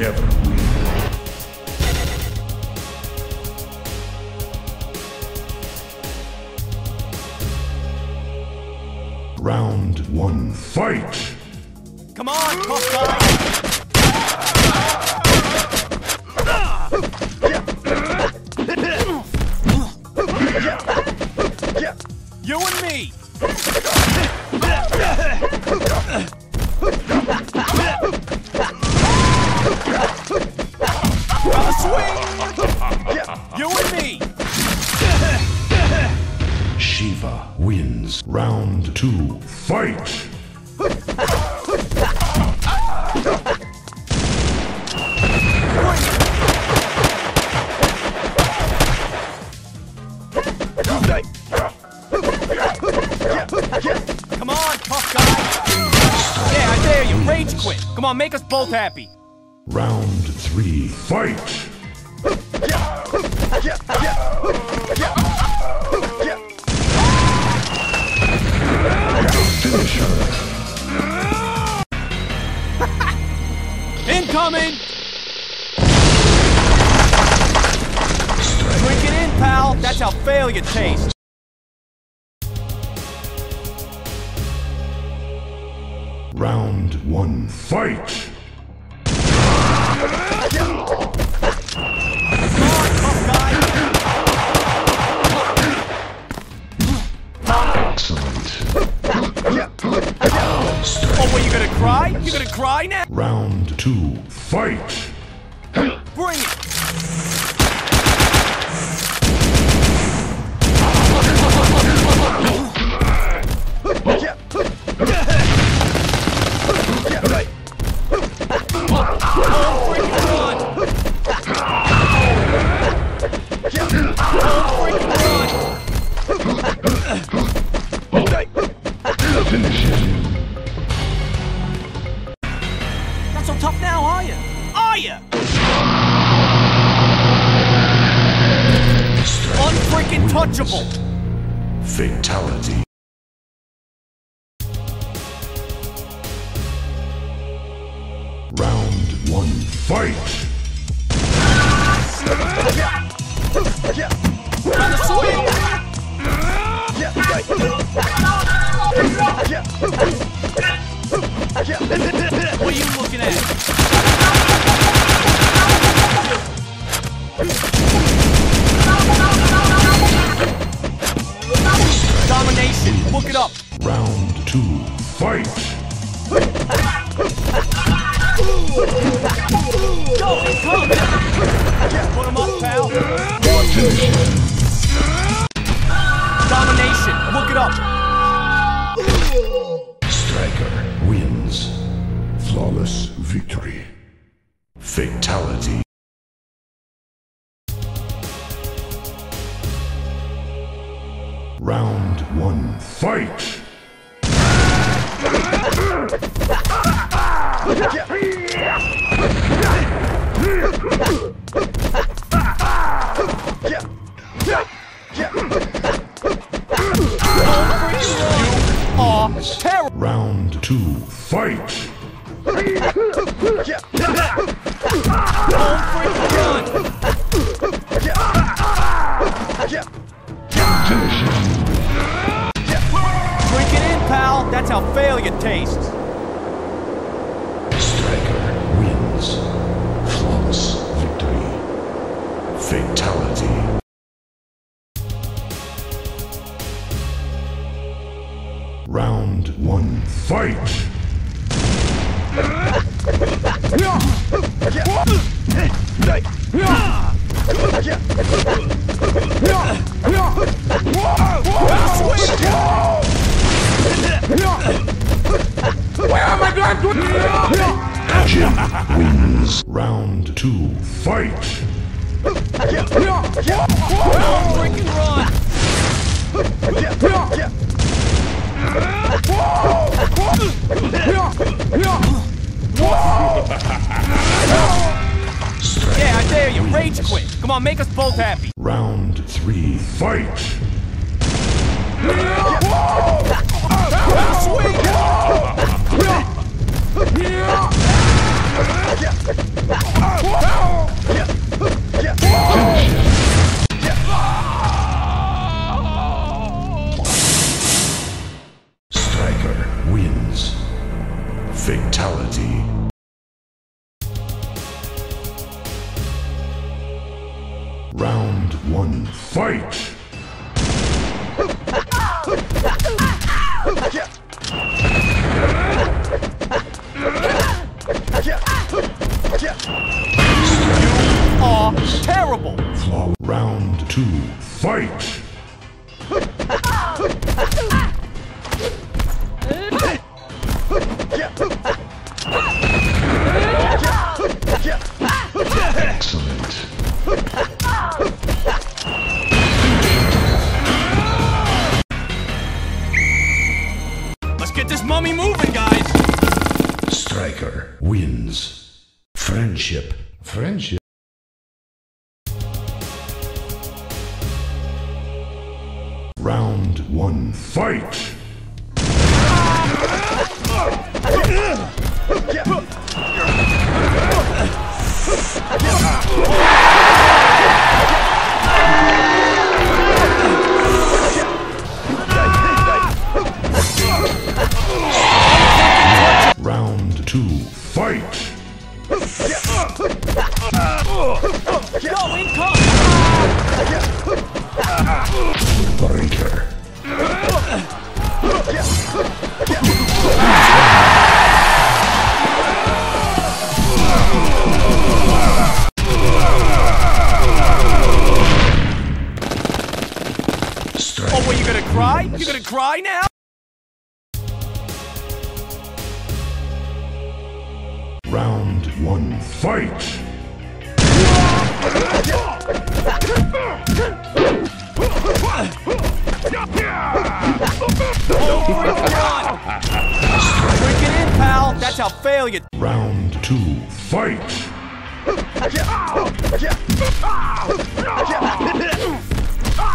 never win. Round one, fight! Come on, tough Round two, fight! Come on, tough guy! Yeah, I dare you, rage quit! Come on, make us both happy! One, fight! Oh, what, you gonna cry? You gonna cry now? Round two, fight! Bring it! Fatality. Round one, fight! Are you looking Look it up! Round two, fight! Go! Come! Put him up, pal! Domination! Look it up! Round two, fight! Jim wins. Round two, fight! Run! Yeah, I dare you, rage quit! Come on, make us both happy! Round three, fight! Two, fight! Cry? You gonna cry now? Round one, fight! In, pal. That's failure. Round two, fight!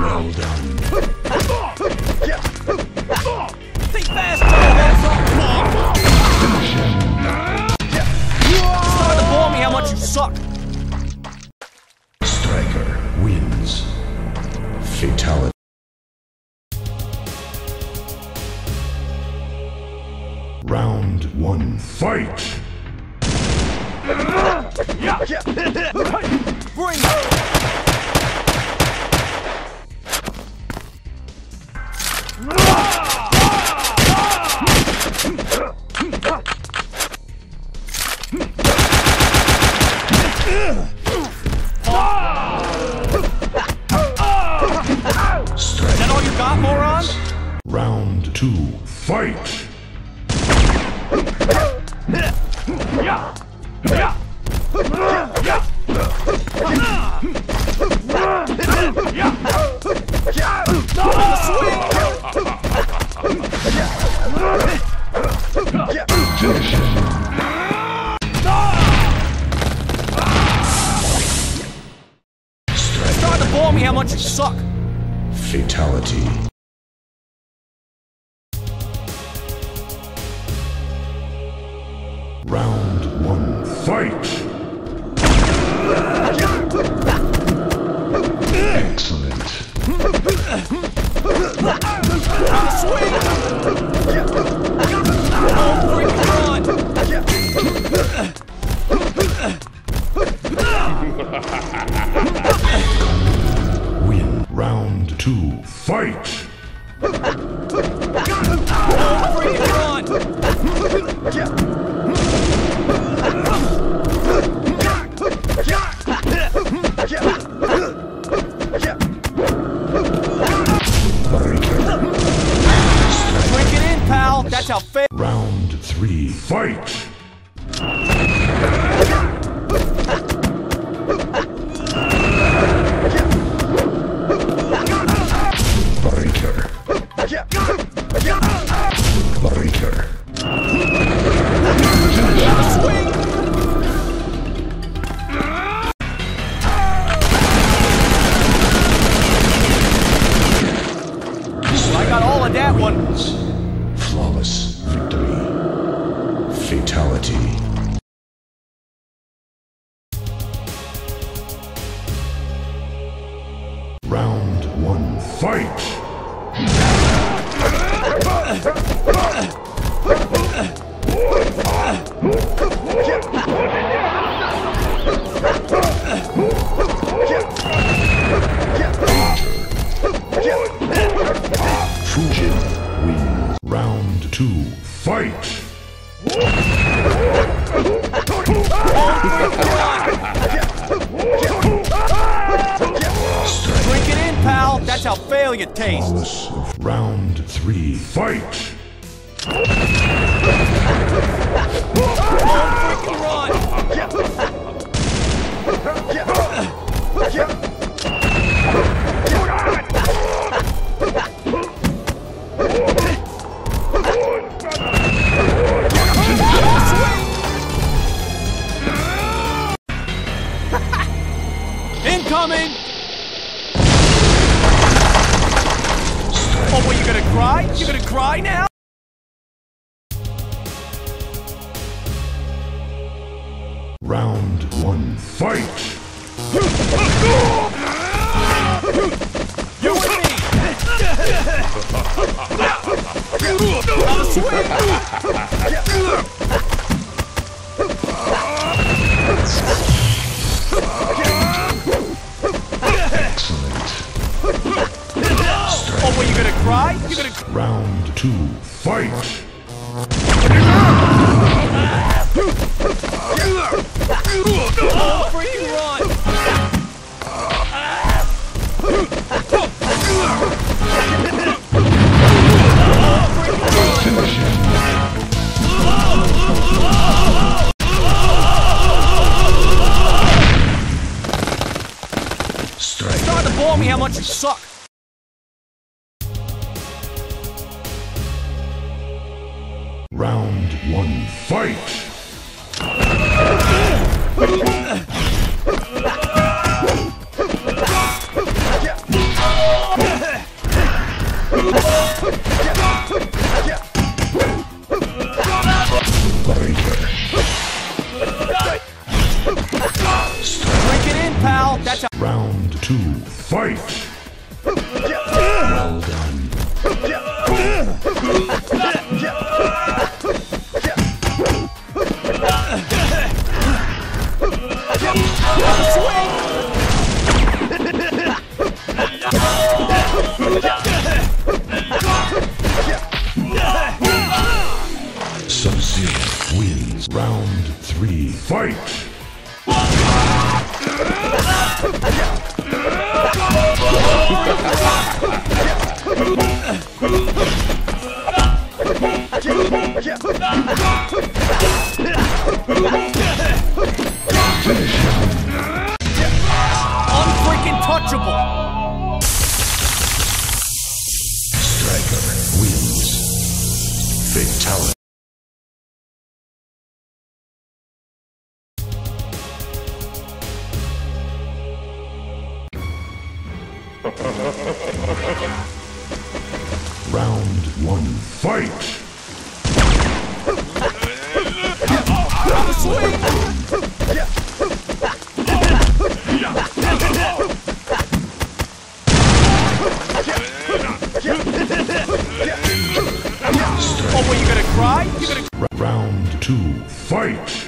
Well done. Think fast, asshole. Starting to bore me how much you suck. Stryker wins. Fatality. Round one, fight! moron? Round two, fight! Round one, fight! Fail. Round three, fight! Fight! Tastes. Of round three, fight! Incoming! Cry? You gonna cry now? Round one, fight! You and me! A swing! Oh, what, you gonna cry? You gonna Round two, fight! run! Strike. Starting to bore me how much you suck. One, fight! Drink it in, pal. That's. Round two, fight! Não! Fight!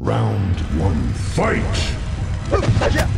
Round one, fight!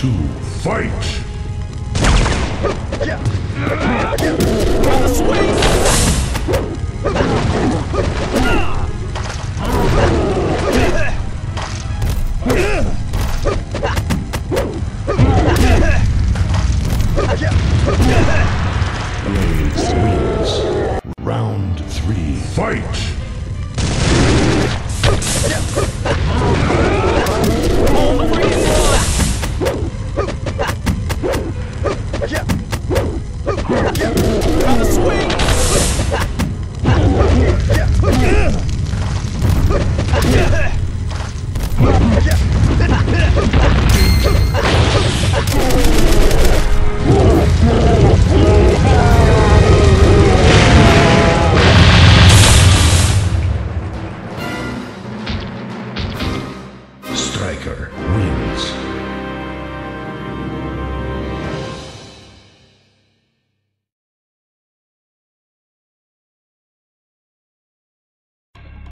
Two, fight!